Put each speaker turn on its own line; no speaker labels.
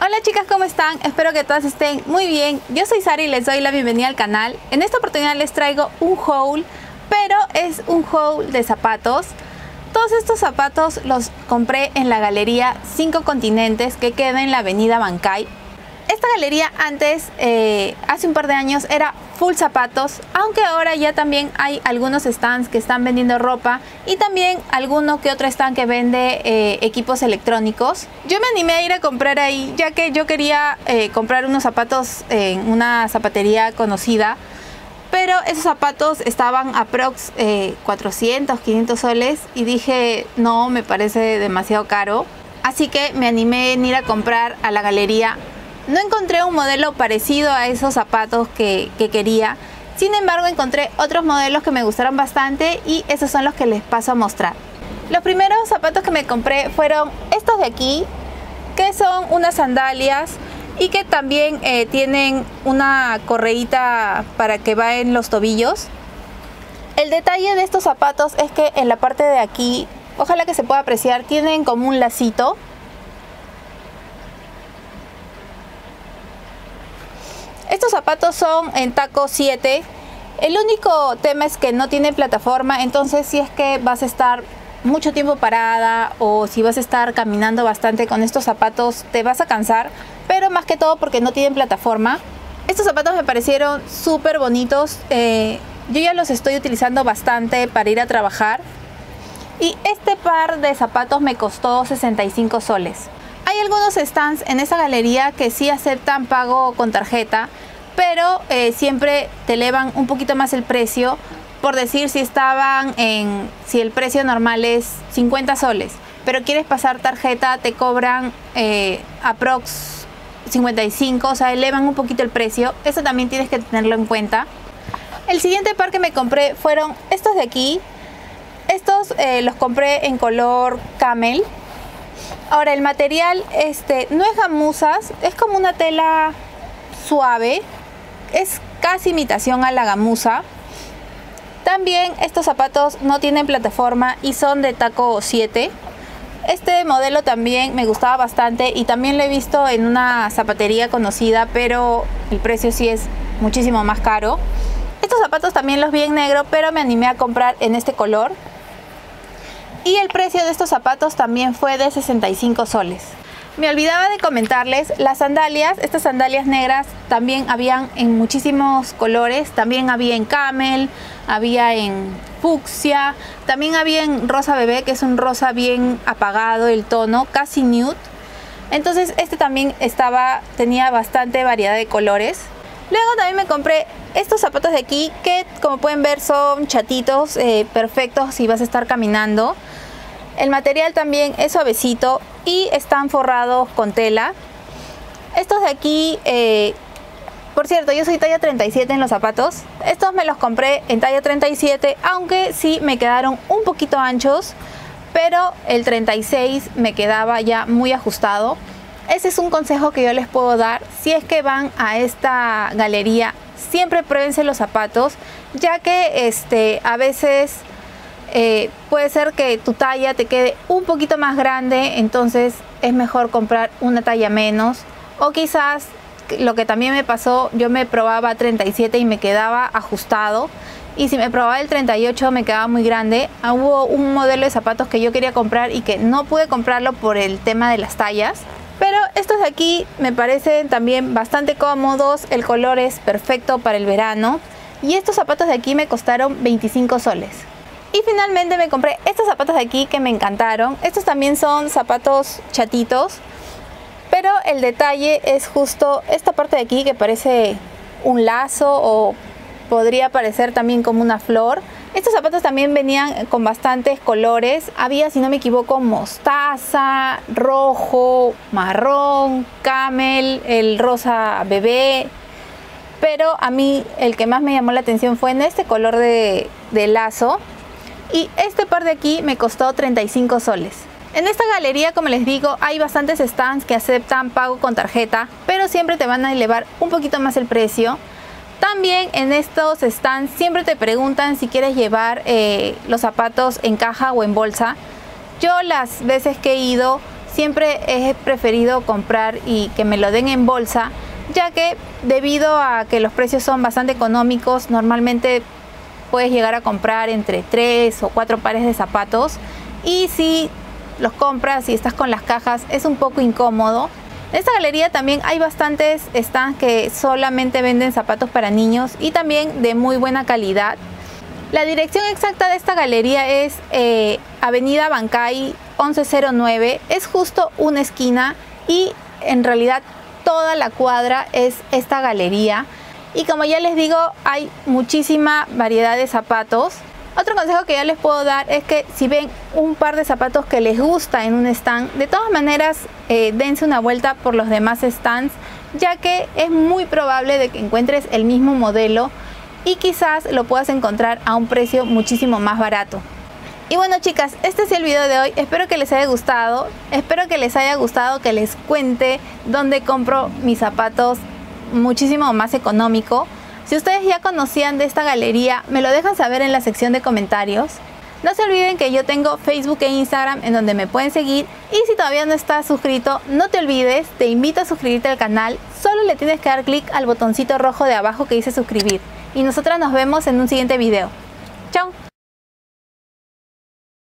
Hola chicas, ¿cómo están? Espero que todas estén muy bien. Yo soy Sara y les doy la bienvenida al canal. En esta oportunidad les traigo un haul, pero es un haul de zapatos. Todos estos zapatos los compré en la galería 5 Continentes que queda en la avenida Bancay. Esta galería antes, eh, hace un par de años, era full zapatos, aunque ahora ya también hay algunos stands que están vendiendo ropa y también alguno que otro stand que vende eh, equipos electrónicos. Yo me animé a ir a comprar ahí, ya que yo quería eh, comprar unos zapatos en una zapatería conocida, pero esos zapatos estaban aprox 400, 500 soles y dije, no, me parece demasiado caro. Así que me animé en ir a comprar a la galería no encontré un modelo parecido a esos zapatos que, quería. Sin embargo, encontré otros modelos que me gustaron bastante y esos son los que les paso a mostrar. Los primeros zapatos que me compré fueron estos de aquí, que son unas sandalias y que también eh, tienen una correíta para que va en los tobillos. El detalle de estos zapatos es que en la parte de aquí, ojalá que se pueda apreciar, tienen como un lacito Estos zapatos son en taco 7. El único tema es que no tiene plataforma, entonces si es que vas a estar mucho tiempo parada o si vas a estar caminando bastante con estos zapatos te vas a cansar, pero más que todo porque no tienen plataforma. Estos zapatos me parecieron súper bonitos, eh, yo ya los estoy utilizando bastante para ir a trabajar y este par de zapatos me costó 65 soles. Hay algunos stands en esa galería que sí aceptan pago con tarjeta, pero eh, siempre te elevan un poquito más el precio. Por decir, si estaban en, si el precio normal es 50 soles, pero quieres pasar tarjeta, te cobran eh, aprox 55, o sea, elevan un poquito el precio. Eso también tienes que tenerlo en cuenta. El siguiente par que me compré fueron estos de aquí. Estos eh, los compré en color camel. Ahora el material este no es gamusas, es como una tela suave, es casi imitación a la gamuza. También estos zapatos no tienen plataforma y son de taco 7. Este modelo también me gustaba bastante y también lo he visto en una zapatería conocida, pero el precio sí es muchísimo más caro. Estos zapatos también los vi en negro, pero me animé a comprar en este color. Y el precio de estos zapatos también fue de 65 soles. Me olvidaba de comentarles, las sandalias, estas sandalias negras también habían en muchísimos colores, también había en camel, había en fucsia, también había en rosa bebé, que es un rosa bien apagado el tono, casi nude. Entonces este también estaba, tenía bastante variedad de colores. Luego también me compré estos zapatos de aquí que como pueden ver son chatitos, eh, perfectos si vas a estar caminando. El material también es suavecito y están forrados con tela. Estos de aquí, eh, por cierto, yo soy talla 37 en los zapatos. Estos me los compré en talla 37, aunque sí me quedaron un poquito anchos, pero el 36 me quedaba ya muy ajustado. Ese es un consejo que yo les puedo dar. Si es que van a esta galería, siempre pruébense los zapatos, ya que este, a veces eh, puede ser que tu talla te quede un poquito más grande, entonces es mejor comprar una talla menos. O quizás lo que también me pasó, yo me probaba 37 y me quedaba ajustado. Y si me probaba el 38 me quedaba muy grande. Ah, hubo un modelo de zapatos que yo quería comprar y que no pude comprarlo por el tema de las tallas. Pero estos de aquí me parecen también bastante cómodos. El color es perfecto para el verano. Y estos zapatos de aquí me costaron 25 soles. Y finalmente me compré estos zapatos de aquí que me encantaron. Estos también son zapatos chatitos. Pero el detalle es justo esta parte de aquí que parece un lazo o podría parecer también como una flor. Estos zapatos también venían con bastantes colores. Había, si no me equivoco, mostaza, rojo, marrón, camel, el rosa bebé. Pero a mí el que más me llamó la atención fue en este color de, de lazo y este par de aquí me costó 35 soles. En esta galería, como les digo, hay bastantes stands que aceptan pago con tarjeta, pero siempre te van a elevar un poquito más el precio. También en estos stands siempre te preguntan si quieres llevar eh, los zapatos en caja o en bolsa. Yo las veces que he ido siempre he preferido comprar y que me lo den en bolsa, ya que debido a que los precios son bastante económicos, normalmente puedes llegar a comprar entre 3 o 4 pares de zapatos y si los compras y estás con las cajas es un poco incómodo. En esta galería también hay bastantes stands que solamente venden zapatos para niños y también de muy buena calidad. La dirección exacta de esta galería es eh, Avenida Bancay 1109, es justo una esquina y en realidad toda la cuadra es esta galería. Y como ya les digo, hay muchísima variedad de zapatos. Otro consejo que ya les puedo dar es que si ven un par de zapatos que les gusta en un stand, de todas maneras eh, dense una vuelta por los demás stands, ya que es muy probable de que encuentres el mismo modelo y quizás lo puedas encontrar a un precio muchísimo más barato. Y bueno chicas, este es el video de hoy, espero que les haya gustado, espero que les haya gustado que les cuente dónde compro mis zapatos muchísimo más económico. Si ustedes ya conocían de esta galería, me lo dejan saber en la sección de comentarios. No se olviden que yo tengo Facebook e Instagram en donde me pueden seguir y si todavía no estás suscrito, no te olvides, te invito a suscribirte al canal, solo le tienes que dar clic al botoncito rojo de abajo que dice suscribir y nosotras nos vemos en un siguiente video. ¡Chao!